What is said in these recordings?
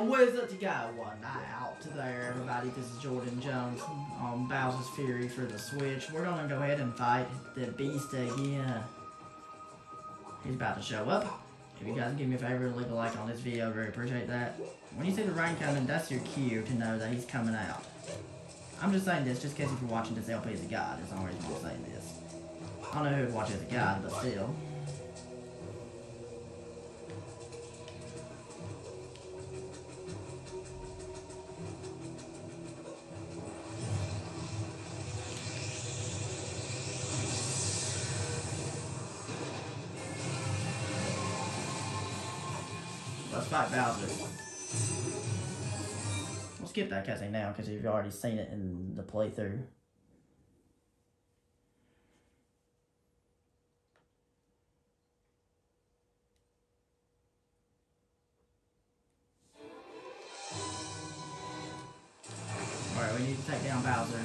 Where's up to go? One night out there, everybody. This is Jordan Jones on Bowser's Fury for the Switch. We're gonna go ahead and fight the Beast again. He's about to show up. If you guys give me a favor, leave a like on this video, very appreciate that. When you see the rain coming, that's your cue to know that he's coming out. I'm just saying this just in case if you're watching this LP as a guide, that's the only reason I'm saying this. I don't know who would watch it as a guide, but still. That cutscene now because you've already seen it in the playthrough. Alright, we need to take down Bowser.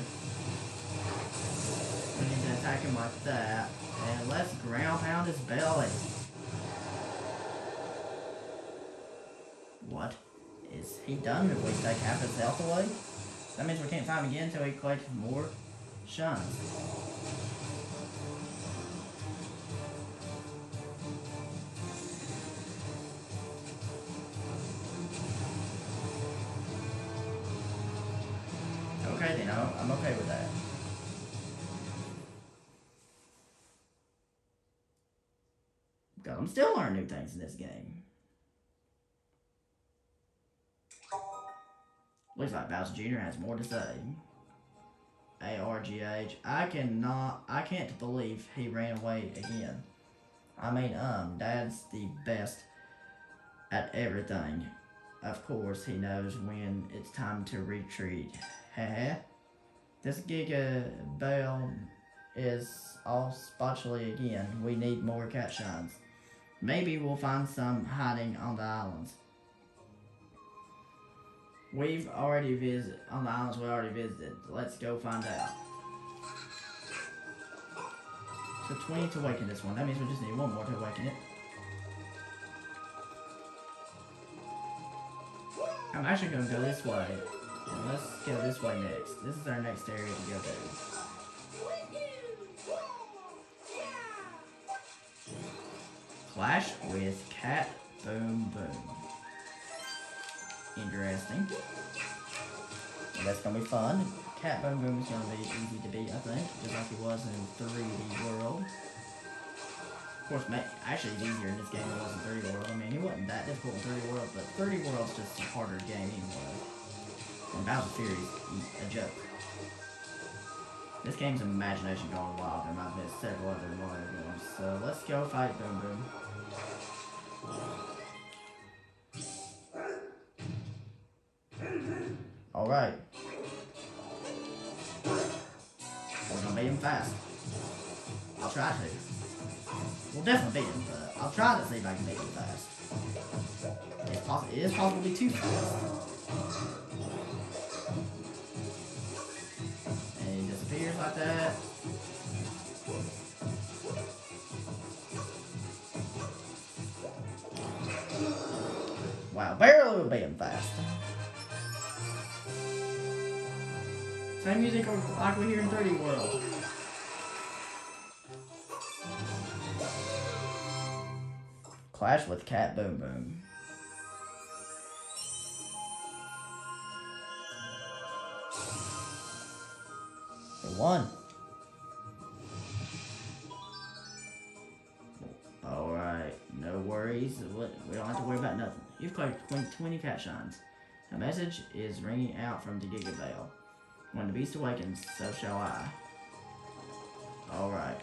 We need to attack him like that. And let's ground pound his belly. What? Is he done if we take half his health away? That means we can't find him again until he collects more shuns. Okay then, I'm okay with that. Because I'm still learning new things in this game. Looks like Bowser Jr. has more to say. A-R-G-H. I cannot, I can't believe he ran away again. I mean, um, Dad's the best at everything. Of course, he knows when it's time to retreat. Heh This Giga Bell is all spatula again. We need more cat shines. Maybe we'll find some hiding on the islands. We've already visited, on the islands we already visited. Let's go find out. So 20 to awaken this one. That means we just need one more to awaken it. I'm actually going to go this way. Let's go this way next. This is our next area to go to. Clash with Cat Boom Boom. Interesting. Well, that's gonna be fun. Cat Boom Boom is gonna be easy to beat, I think, just like it was in 3D World. Of course, ma- actually, it's easier in this game than it was in 3D World. I mean, it wasn't that difficult in 3D World, but 3D World's just a harder game anyway. And Bowser Fury is a joke. This game's imagination gone wild. There might have been several other Mario games. So let's go fight Boom Boom. Alright. We're gonna beat him fast. I'll try to. We'll definitely beat him, but I'll try to see if I can beat him fast. It's possible, it is possible to too fast. And he disappears like that. Wow, barely beat him fast. Same music like we hear in 3D World. Clash with Cat Boom Boom. They won. Alright, no worries. We don't have to worry about nothing. You've collected 20, 20 cat shines. A message is ringing out from the Giga Bell. When the beast awakens, so shall I. Alright.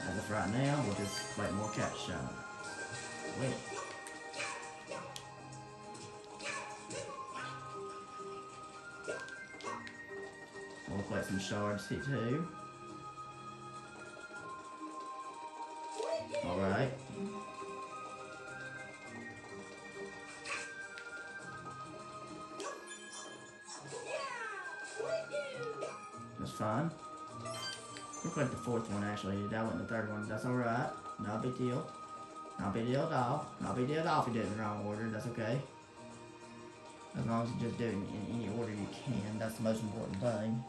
As of right now, we'll just collect more cat shine. Wait. We'll collect some shards here too. Fourth one actually. That wasn't the third one. That's alright. Not a big deal. Not a big deal at all. Not a big deal at all if you did it in the wrong order. That's okay. As long as you just do it in, any order you can. That's the most important thing.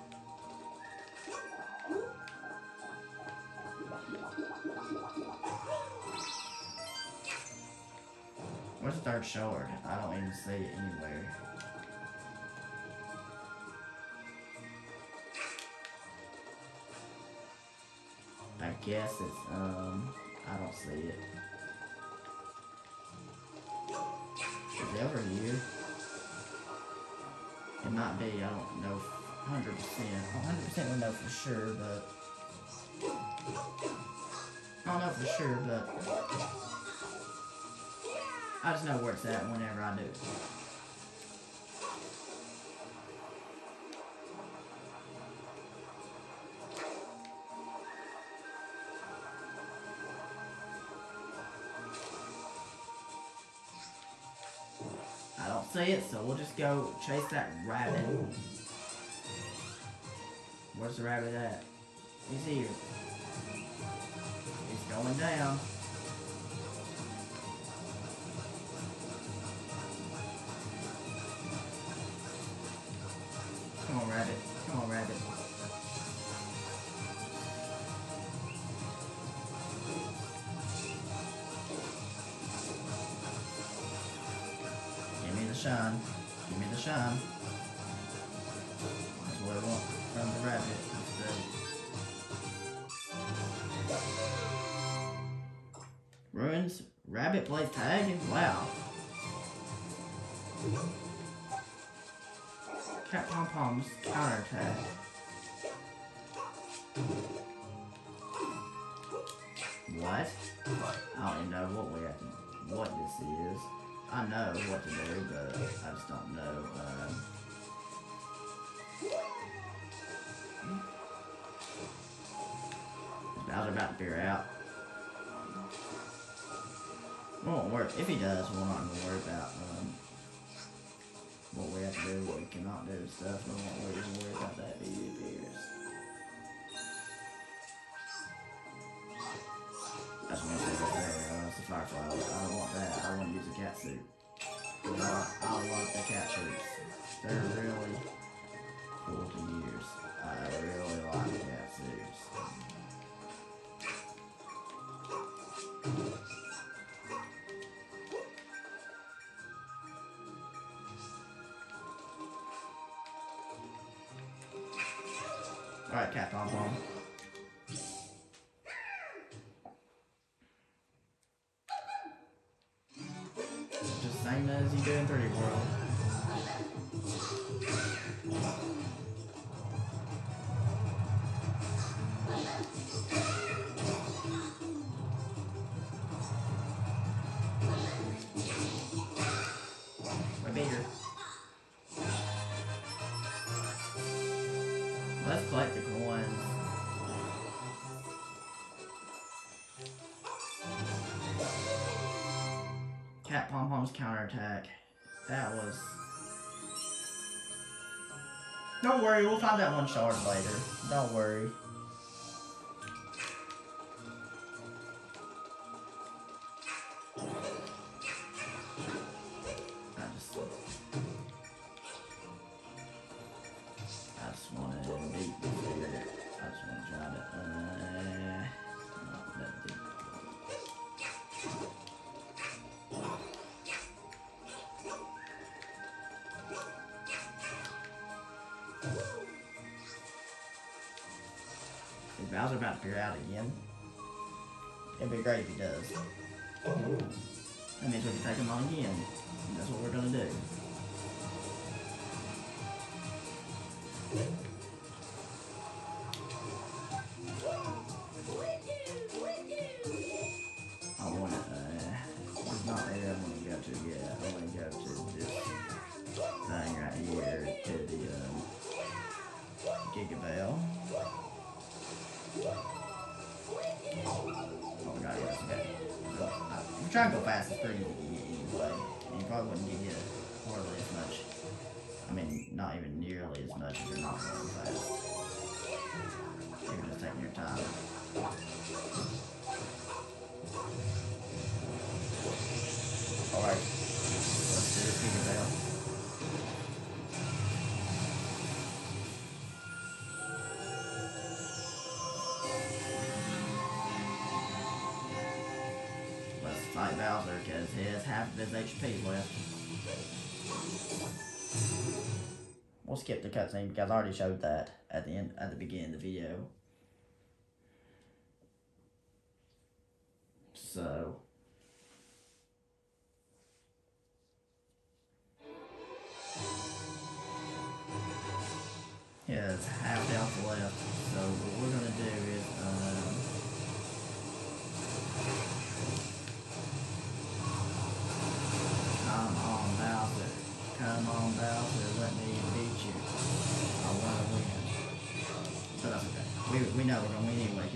Where's the third sword? I don't even see it anywhere. Guess it's, um, I don't see it. Over here? It might be, I don't know 100%. 100% we know for sure, but... I don't know for sure, but... I just know where it's at whenever I do it. See it, so we'll just go chase that rabbit. Oh. Where's the rabbit at? He's here. He's going down. Come on, rabbit. Come on, rabbit. Shine. Give me the shine. That's what I want from the rabbit. Ruins. Rabbit plays tag? Wow. Cat Pom Pom's counterattack. What? I don't even know what we have to, what this is. I know what to do, but I just don't know. Um, Bowser about to figure out. Won't work. If he does, we're not gonna worry about um, what we have to do, what we cannot do, stuff. We won't really worry about that either. That's cat suit. 'Cause I, I love the cat suits. They're really cool to use. I really like cat suits. Alright, cat pom pom. Cat Pom Pom's counterattack. That was. Don't worry, we'll find that one shard later. Don't worry. Is Bowser about to figure out again? It'd be great if he does. That means we can take him on again. And that's what we're gonna do. Trying to go fast as pretty anyway. And you probably wouldn't get hit hardly as much. I mean, not even nearly as much if you're not going fast. Fight Bowser because he has half of his HP left. We'll skip the cutscene because I already showed that at the end at the beginning of the video. So Yeah, it's half health left. So what we're gonna do is um,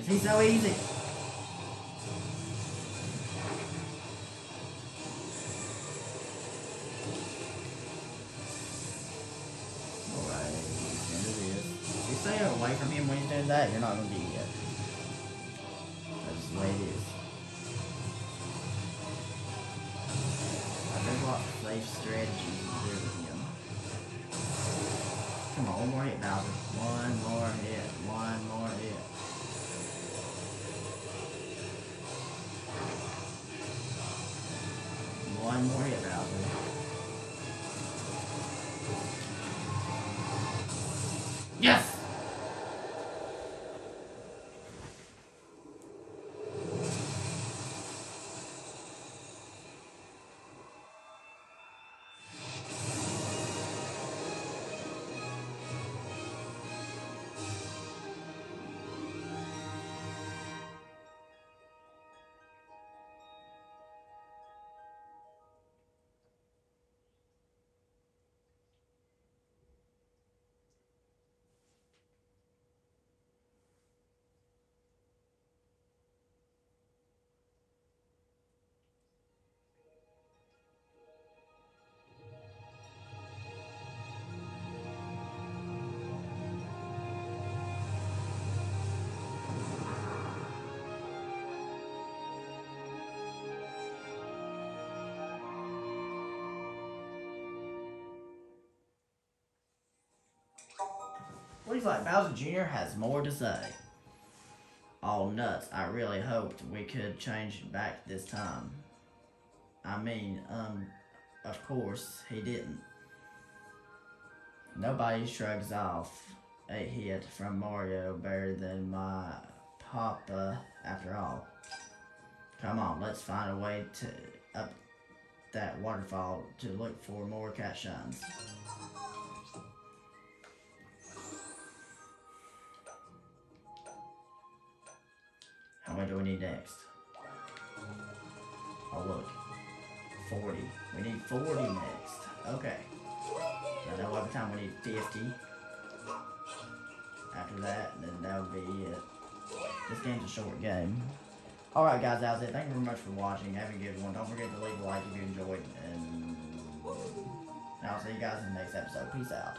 anyway, he's so easy. This. Stay away from him when he's doing that, you're not gonna beat it. That's just the way it is. A lot of safe strategies to do with him. Come on, one more hit, Bowser. One more hit. Looks like Bowser Jr. has more to say. Oh, nuts. I really hoped we could change back this time. I mean, um, of course, he didn't. Nobody shrugs off a hit from Mario better than my papa, after all. Come on, let's find a way to up that waterfall to look for more cat shines. Many do we need next? Oh look. 40. We need 40 next. Okay. I know every time we need 50. After that, then that would be it. This game's a short game. Alright guys, that's it. Thank you very much for watching. Have a good one. Don't forget to leave a like if you enjoyed. And I'll see you guys in the next episode. Peace out.